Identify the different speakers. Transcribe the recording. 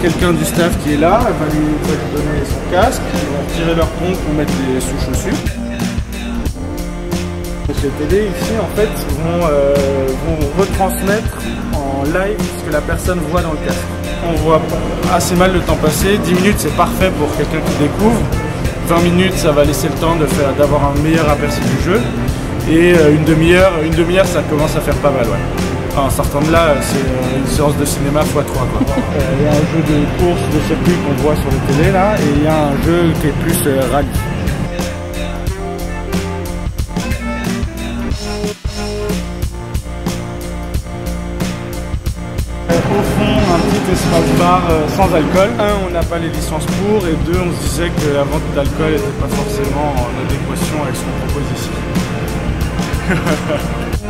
Speaker 1: quelqu'un du staff qui est là, elle va lui, va lui donner son casque, ils vont retirer leur pompe pour mettre des sous-chaussures. Les télé ici en fait vont, euh, vont retransmettre en live ce que la personne voit dans le casque. On voit assez mal le temps passer, 10 minutes c'est parfait pour quelqu'un qui découvre, 20 minutes ça va laisser le temps d'avoir un meilleur aperçu du jeu et euh, une demi-heure demi-heure ça commence à faire pas mal. En sortant de là, c'est euh, une séance de cinéma x3 quoi. Il y a un jeu de course de circuit qu'on voit sur le télé là et il y a un jeu qui est plus rallye. au fond un petit espace bar euh, sans alcool. Un, on n'a pas les licences pour, et deux, on se disait que la vente d'alcool n'était pas forcément en adéquation avec ce qu'on propose ici.